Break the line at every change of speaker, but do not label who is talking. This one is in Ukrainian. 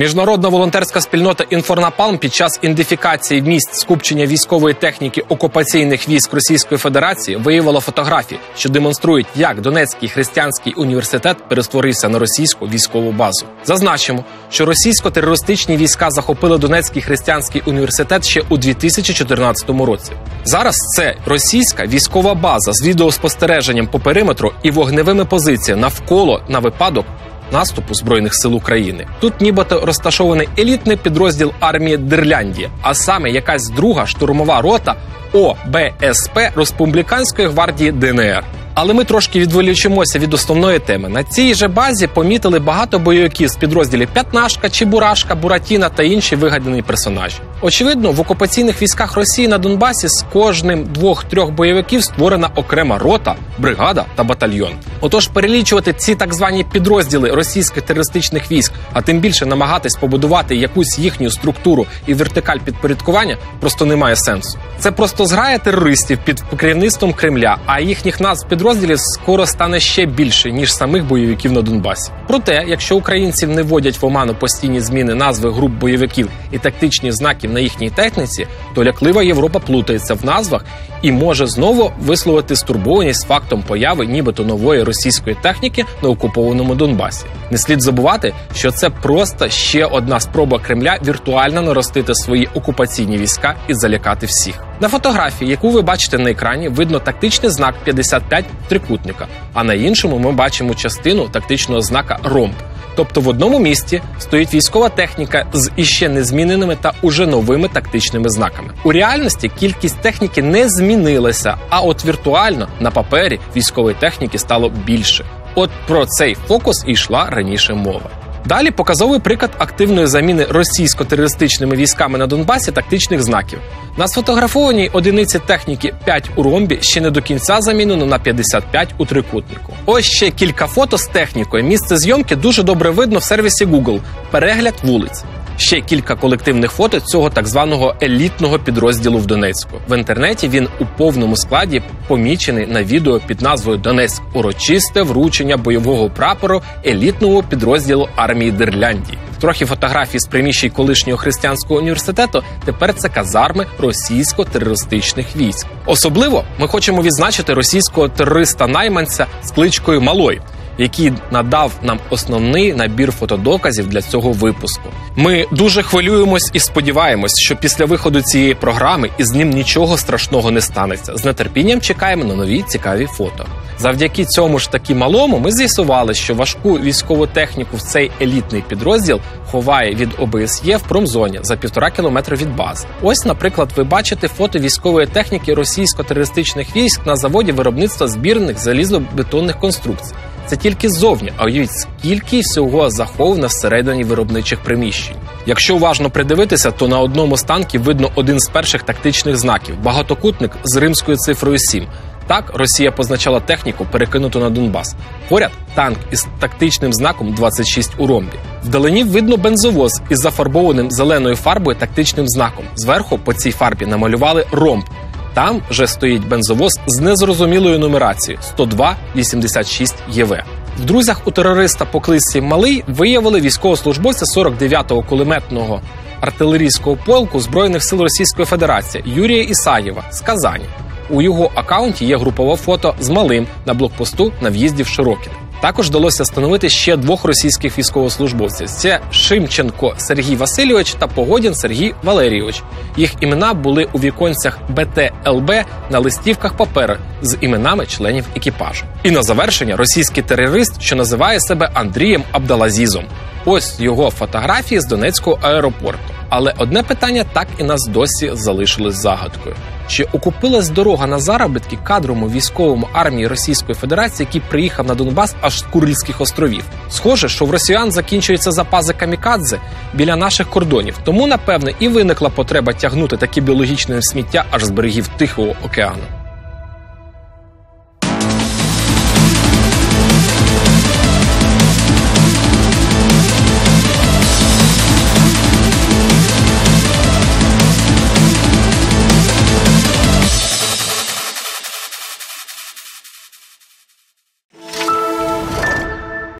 Міжнародна волонтерська спільнота Інформапалм під час ідентифікації місць скупчення військової техніки окупаційних військ Російської Федерації виявила фотографії, що демонструють, як Донецький християнський університет перестворився на російську військову базу. Зазначимо, що російсько-терористичні війська захопили Донецький християнський університет ще у 2014 році. Зараз це російська військова база з відеоспостереженням по периметру і вогневими позиціями навколо на випадок наступу збройних сил України. Тут нібито розташований елітний підрозділ армії Дерляндії, а саме якась друга штурмова рота ОБСП Республіканської гвардії ДНР. Але ми трошки відволічимося від основної теми. На цій же базі помітили багато бойовиків з підрозділів П'ятнашка, Чебурашка, Буратіна та інші вигадані персонажі. Очевидно, в окупаційних військах Росії на Донбасі з кожним двох-трьох бойовиків створена окрема рота, бригада та батальйон. Отож, перелічувати ці так звані підрозділи російських терористичних військ, а тим більше намагатись побудувати якусь їхню структуру і вертикаль підпорядкування, просто немає сенсу. Це просто зграя терористів під керівництвом Кремля, а їхніх назв підрозділів скоро стане ще більше ніж самих бойовиків на Донбасі. Проте, якщо українців не вводять в оману постійні зміни назви груп бойовиків і тактичні знаків на їхній техніці, то ляклива Європа плутається в назвах і може знову висловити стурбованість фактом появи, нібито нової російської техніки на окупованому Донбасі. Не слід забувати, що це просто ще одна спроба Кремля віртуально наростити свої окупаційні війська і залякати всіх. На фотографії, яку ви бачите на екрані, видно тактичний знак 55 трикутника, а на іншому ми бачимо частину тактичного знака ромб. Тобто в одному місці стоїть військова техніка з іще незміненими та уже новими тактичними знаками. У реальності кількість техніки не змінилася, а от віртуально на папері військової техніки стало більше. От про цей фокус і йшла раніше мова. Далі показовий приклад активної заміни російсько-терористичними військами на Донбасі тактичних знаків. На сфотографованій одиниці техніки 5 у ромбі ще не до кінця замінено на 55 у трикутнику. Ось ще кілька фото з технікою. Місце зйомки дуже добре видно в сервісі Google. Перегляд вулиць. Ще кілька колективних фото цього так званого елітного підрозділу в Донецьку. В інтернеті він у повному складі помічений на відео під назвою Донецьк урочисте вручення бойового прапору елітного підрозділу армії Дерляндії. Трохи фотографій з приміщень колишнього християнського університету. Тепер це казарми російсько-терористичних військ. Особливо ми хочемо відзначити російського терориста найманця з кличкою Малой який надав нам основний набір фотодоказів для цього випуску. Ми дуже хвилюємось і сподіваємось, що після виходу цієї програми із ним нічого страшного не станеться. З нетерпінням чекаємо на нові цікаві фото. Завдяки цьому ж таки малому ми з'ясували, що важку військову техніку в цей елітний підрозділ ховає від ОБСЄ в промзоні за півтора кілометра від бази. Ось, наприклад, ви бачите фото військової техніки російсько-терористичних військ на заводі виробництва збірних залізобетонних конструкцій. Це тільки ззовні, а уявіть, скільки всього заховано всередині виробничих приміщень. Якщо уважно придивитися, то на одному з танків видно один з перших тактичних знаків багатокутник з римською цифрою 7. Так Росія позначала техніку, перекинуту на Донбас. Поряд танк із тактичним знаком 26 у ромбі. Вдалині видно бензовоз із зафарбованим зеленою фарбою тактичним знаком. Зверху по цій фарбі намалювали ромб. Там вже стоїть бензовоз з незрозумілою нумерацією 102-86 ЄВ. В друзях у терориста по клисці Малий виявили військовослужбовця 49-го кулеметного артилерійського полку Збройних сил Російської Федерації Юрія Ісаєва з Казані. У його акаунті є групове фото з малим на блокпосту на в'їзді в Широкіне. Також вдалося встановити ще двох російських військовослужбовців: це Шимченко Сергій Васильович та Погодін Сергій Валерійович. Їх імена були у віконцях БТЛБ на листівках паперу з іменами членів екіпажу. І на завершення російський терорист, що називає себе Андрієм Абдалазізом. Ось його фотографії з Донецького аеропорту. Але одне питання так і нас досі залишилось загадкою: чи окупилась дорога на заробітки кадровому військовому армії Російської Федерації, який приїхав на Донбас аж з Курильських островів? Схоже, що в росіян закінчуються запаси камікадзе біля наших кордонів. Тому, напевне, і виникла потреба тягнути такі біологічне сміття аж з берегів Тихого океану.